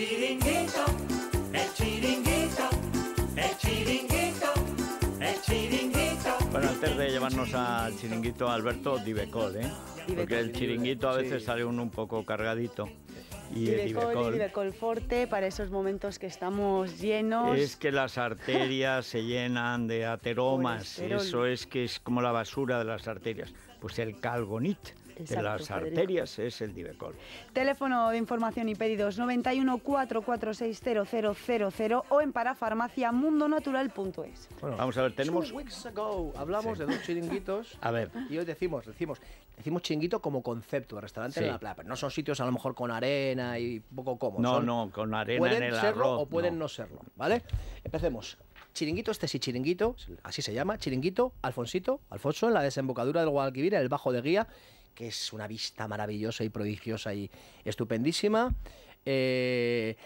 chiringuito, el chiringuito, el chiringuito, el chiringuito. Bueno, antes de llevarnos al chiringuito, Alberto, Divecol, ¿eh? Porque el chiringuito a veces sale uno un poco cargadito. Y el Divecol y Divecol Divecol Forte para esos momentos que estamos llenos. es que las arterias se llenan de ateromas. Eso es que es como la basura de las arterias. Pues el calgonit de las Federico. arterias es el Divecol. Teléfono de información y pedidos 91 446 0000 o en parafarmaciamundonatural.es. Bueno, Vamos a ver, tenemos- two weeks ago hablamos de dos chiringuitos. A ver. Y hoy decimos, decimos, decimos chiringuito como concepto de restaurante Sí. en la playa. Pero no son sitios a lo mejor con arena y poco cómodos. No, son- no, con arena pueden en el serlo arroz. o pueden no. serlo, ¿vale? Empecemos. Chiringuito, este sí, chiringuito, así se llama, chiringuito, Alfonsito, Alfonso, en la desembocadura del Guadalquivir, en el Bajo de Guía, que es una vista maravillosa y prodigiosa y estupendísima. Eh,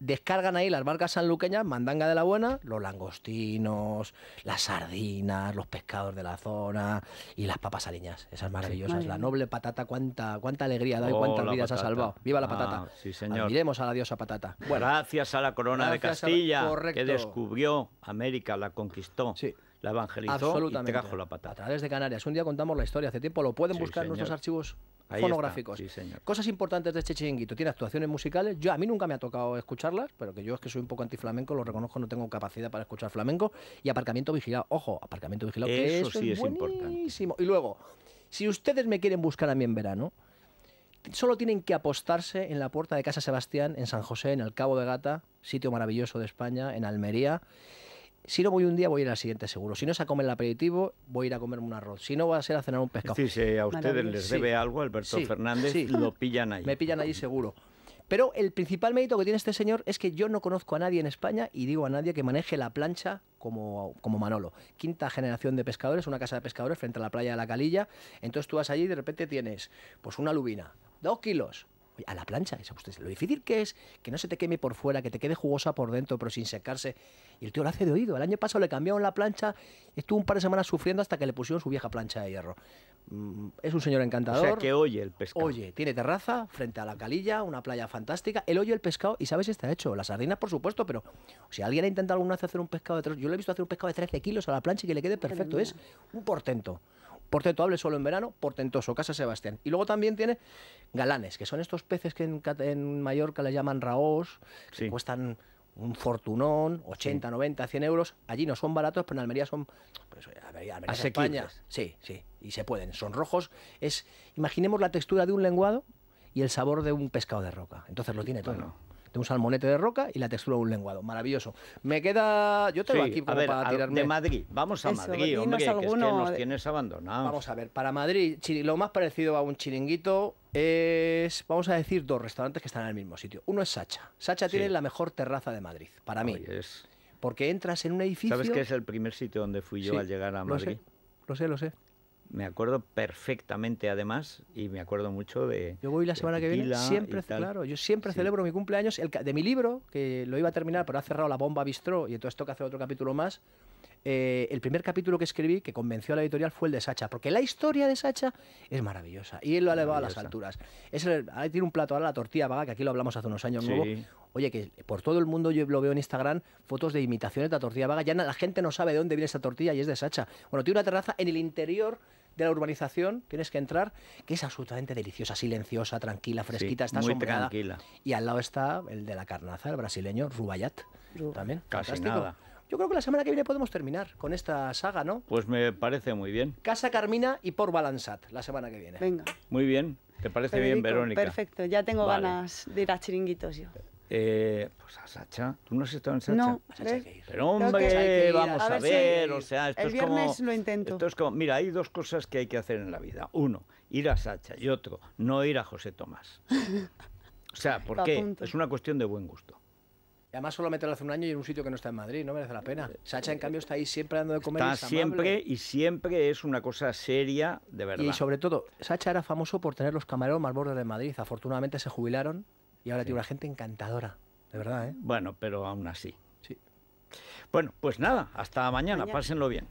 descargan ahí las barcas sanluqueñas, mandanga de la buena, los langostinos, las sardinas, los pescados de la zona y las papas aliñas, esas maravillosas. la noble patata, cuánta, cuánta alegría da y Oh, cuántas vidas ha salvado. ¡Viva la Ah, patata! sí, señor. Admiremos a la diosa patata. Gracias a la corona de la- Castilla, que descubrió América, la conquistó, Sí. La evangelizó Absolutamente. y trajo la A patata. través de Canarias. Un día contamos la historia hace tiempo. Lo pueden Sí, buscar en nuestros archivos Ahí fonográficos. está, sí, señor. Cosas importantes de este chiringuito. Tiene actuaciones musicales. Yo a mí nunca me ha tocado escucharlas, pero que yo es que soy un poco antiflamenco, lo reconozco, no tengo capacidad para escuchar flamenco. Y aparcamiento vigilado. Ojo, aparcamiento vigilado. que Eso eso sí es importante. buenísimo. Y luego, si ustedes me quieren buscar a mí en verano, solo tienen que apostarse en la puerta de Casa Sebastián, en San José, en el Cabo de Gata, sitio maravilloso de España, en Almería. Si no voy un día, voy a ir al siguiente seguro. Si no es a comer el aperitivo, voy a ir a comerme un arroz. Si no, va a ser a cenar un Es pescado. decir, si a ustedes les Sí. debe algo, Alberto Sí, Fernández, sí. lo pillan ahí. Me pillan allí seguro. Pero el principal mérito que tiene este señor es que yo no conozco a nadie en España, y digo a nadie, que maneje la plancha como, como Manolo. Quinta generación de pescadores, una casa de pescadores frente a la playa de la Calilla. Entonces tú vas allí y de repente tienes pues una lubina, dos kilos. Oye, A la plancha, dice usted, lo difícil que es que no se te queme por fuera, que te quede jugosa por dentro, pero sin secarse. Y el tío lo hace de oído. El año pasado le cambiaron la plancha, estuvo un par de semanas sufriendo hasta que le pusieron su vieja plancha de hierro. Mm, Es un señor o encantador. sea, que oye el pescado. Oye, tiene terraza frente a la calilla, una playa fantástica. El hoyo, el pescado, y sabes si está hecho. Las sardinas, por supuesto, pero si alguien ha intentado alguna vez hacer un pescado de tres, yo le he visto hacer un pescado de 13 kilos a la plancha y que le quede perfecto. Es un portento. Portento, hable solo en verano, portentoso, Casa Sebastián. Y luego también tiene galanes, que son estos peces que en, en Mallorca le llaman raos, que Sí. cuestan un fortunón, 80, 90, 100 euros. Allí no son baratos, pero en Almería son. Pues, Almería, Almería es Asequibles. España. Sí, sí, y se pueden. Son rojos. Es, imaginemos la textura de un lenguado y el sabor de un pescado de roca. Entonces lo tiene todo. Bueno. De un salmonete de roca y la textura de un lenguado. Maravilloso. Me queda. Yo tengo Sí, aquí a como ver, para tirarme. de Madrid. Vamos a Eso, Madrid, hombre, que es que nos tienes abandonados. Vamos a ver, para Madrid, lo más parecido a un chiringuito es, vamos a decir, dos restaurantes que están en el mismo sitio. Uno es Sacha. Sacha Sí. tiene la mejor terraza de Madrid, para mí. Oye, es- Porque entras en un edificio... ¿Sabes que es el primer sitio donde fui yo Sí, al llegar a lo Madrid? sé, Lo sé, lo sé. Me acuerdo perfectamente, además, y me acuerdo mucho de. Yo voy la semana que viene, siempre, claro, yo siempre Sí. celebro mi cumpleaños, el, de mi libro, que lo iba a terminar, pero ha cerrado la bomba bistró y entonces toca hacer otro capítulo más. Eh, el primer capítulo que escribí, que convenció a la editorial, fue el de Sacha, porque la historia de Sacha es maravillosa y él lo ha elevado a las alturas. Es el, ahí tiene un plato, ahora la tortilla vaga, que aquí lo hablamos hace unos años Sí. nuevo. Oye, que por todo el mundo yo lo veo en Instagram, fotos de imitaciones de la tortilla vaga. Ya la gente no sabe de dónde viene esta tortilla y es de Sacha. Bueno, tiene una terraza en el interior de la urbanización, tienes que entrar, que es absolutamente deliciosa, silenciosa, tranquila, fresquita, está muy sombreada. tranquila. Y al lado está el de la carnaza, el brasileño, Rubayat. Ru- También. Casi fantástico. nada. Yo creo que la semana que viene podemos terminar con esta saga, ¿no? Pues me parece muy bien. Casa Carmina y por Balanzat, la semana que viene. Venga. Muy bien. ¿Te parece bien, Verónica? Perfecto, ya tengo Vale. ganas de ir a chiringuitos yo. Eh, pues a Sacha. ¿Tú no has estado en Sacha? No, Sacha hay ¿ves? que ir. Pero hombre, vamos a a, ver si- o sea, esto el es viernes como... lo intento. Esto es como, mira, hay dos cosas que hay que hacer en la vida. Uno, ir a Sacha y otro, no ir a José Tomás. O sea, ¿por qué? Es una cuestión de buen gusto. Y además solo meterlo hace un año y en un sitio que no está en Madrid, no merece la pena. Sacha, en cambio, está ahí siempre dando de comer. y Está es siempre y siempre es una cosa seria, de verdad. Y sobre todo, Sacha era famoso por tener los camareros más bordes de Madrid. Afortunadamente se jubilaron y ahora tiene una gente encantadora. De verdad, ¿eh? Bueno, pero aún así. Sí. Bueno, pues nada, hasta mañana, Mañana. pásenlo bien.